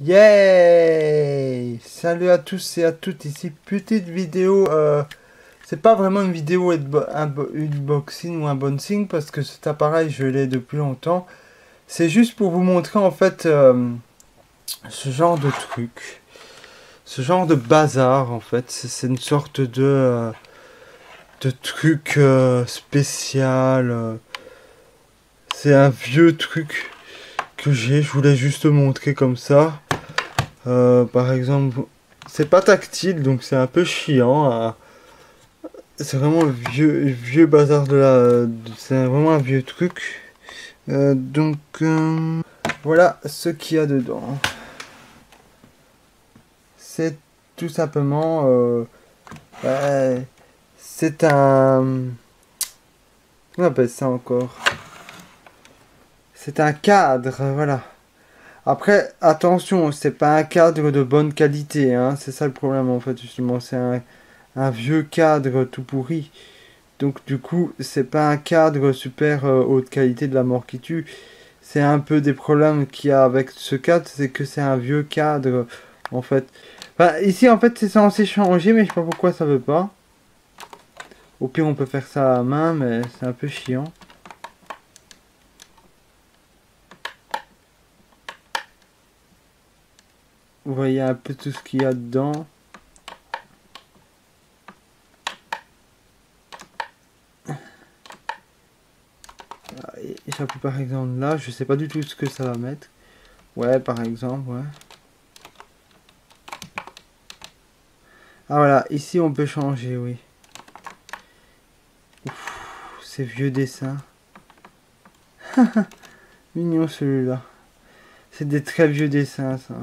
Yay! Salut à tous et à toutes, ici petite vidéo, euh, c'est pas vraiment une vidéo unboxing ou un unboxing parce que cet appareil je l'ai depuis longtemps. C'est juste pour vous montrer en fait euh, ce genre de truc, ce genre de bazar en fait, c'est une sorte de, euh, de truc spécial, c'est un vieux truc que j'ai, je voulais juste montrer comme ça. Euh, par exemple, c'est pas tactile, donc c'est un peu chiant. C'est vraiment le vieux, vieux bazar de la... C'est vraiment un vieux truc. Euh, donc, euh, voilà ce qu'il y a dedans. C'est tout simplement... c'est un... On appelle ça encore? C'est un cadre, voilà. Après, attention, c'est pas un cadre de bonne qualité, hein. c'est ça le problème en fait, justement, c'est un, vieux cadre tout pourri. Donc du coup, c'est pas un cadre super euh, haute qualité de la mort qui tue. C'est un peu des problèmes qu'il y a avec ce cadre, c'est que c'est un vieux cadre en fait. ici en fait c'est censé changer, mais je sais pas pourquoi ça veut pas. Au pire on peut faire ça à la main, mais c'est un peu chiant. Vous voyez un peu tout ce qu'il y a dedans. Et j'appuie par exemple là, je sais pas du tout ce que ça va mettre. Ouais, par exemple, ouais. Ah voilà, ici on peut changer, oui. ces vieux dessins. Mignon celui-là. C'est des très vieux dessins, ça.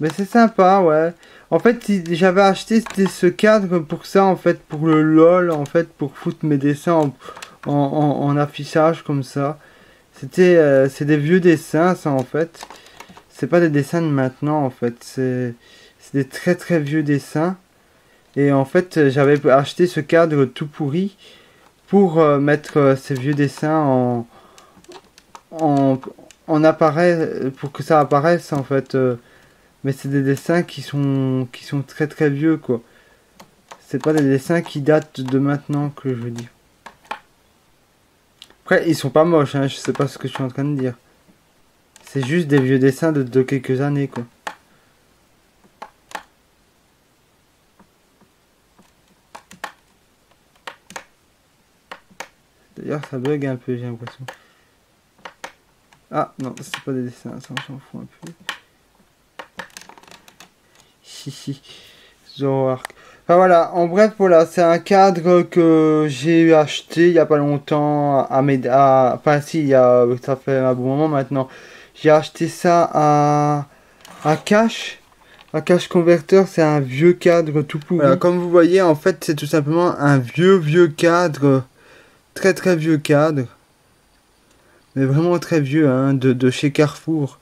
Mais c'est sympa, ouais. En fait, j'avais acheté ce cadre pour ça, en fait, pour le LOL, en fait, pour foutre mes dessins en, affichage comme ça. C'était, euh, c'est des vieux dessins, ça, en fait. C'est pas des dessins de maintenant, en fait. C'est, des très très vieux dessins. Et en fait, j'avais acheté ce cadre tout pourri pour euh, mettre euh, ces vieux dessins en, en, en appareil, pour que ça apparaisse, en fait mais c'est des dessins qui sont qui sont très très vieux quoi. C'est pas des dessins qui datent de maintenant que je veux dire. Après, ils sont pas moches, hein, je sais pas ce que je suis en train de dire. C'est juste des vieux dessins de, de quelques années quoi. D'ailleurs, ça bug un peu, j'ai l'impression. Ah, non, c'est pas des dessins, ça, on s'en fout un peu si, Enfin voilà, en bref, voilà, c'est un cadre que j'ai acheté il y a pas longtemps à mes... Enfin si, il y a, ça fait un bon moment maintenant. J'ai acheté ça à, à Cash. Un Cash Converter, c'est un vieux cadre tout pourri. comme vous voyez, en fait, c'est tout simplement un vieux, vieux cadre. Très, très vieux cadre. Mais vraiment très vieux, hein, de, de chez Carrefour.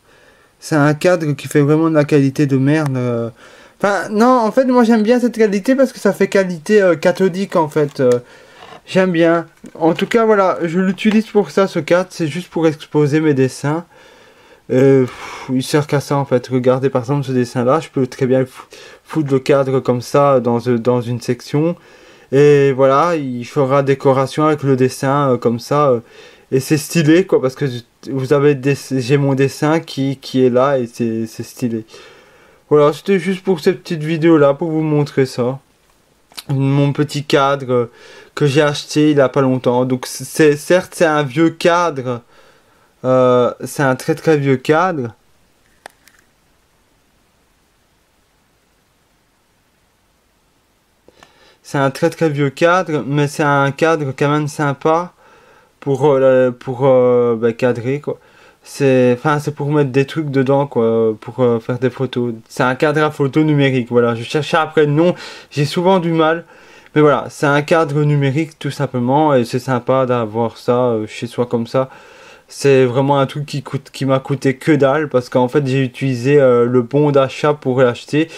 C'est un cadre qui fait vraiment de la qualité de merde. Euh, Enfin, non, en fait, moi j'aime bien cette qualité parce que ça fait qualité euh, cathodique en fait. Euh, j'aime bien. En tout cas, voilà, je l'utilise pour ça ce cadre, c'est juste pour exposer mes dessins. Euh, il sert qu'à ça en fait. Regardez par exemple ce dessin là, je peux très bien foutre le cadre comme ça dans, dans une section. Et voilà, il fera décoration avec le dessin comme ça. et c'est stylé quoi parce que vous avez j'ai mon dessin qui est là et c'est stylé. Voilà, c'était juste pour cette petite vidéo là, pour vous montrer ça. Mon petit cadre que j'ai acheté il n'y a pas longtemps. Donc certes c'est un vieux cadre. Euh, c'est un très très vieux cadre. C'est un très très vieux cadre, mais c'est un cadre quand même sympa pour, euh, pour euh, bah, cadrer quoi c'est enfin c'est pour mettre des trucs dedans quoi pour euh, faire des photos. C'est un cadre à photo numérique voilà. Je cherchais après le nom j'ai souvent du mal. Mais voilà c'est un cadre numérique tout simplement et c'est sympa d'avoir ça euh, chez soi comme ça. C'est vraiment un truc qui coûte qui m'a coûté que dalle parce qu'en fait j'ai utilisé euh, le bon d'achat pour l'acheter.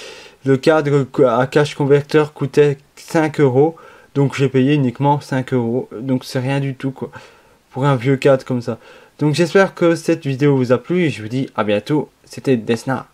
Le cadre à cash converteur coûtait 5 euros donc j'ai payé uniquement 5 euros. Donc c'est rien du tout quoi pour un vieux cadre comme ça donc j'espère que cette vidéo vous a plu et je vous dis à bientôt. C'était Desna.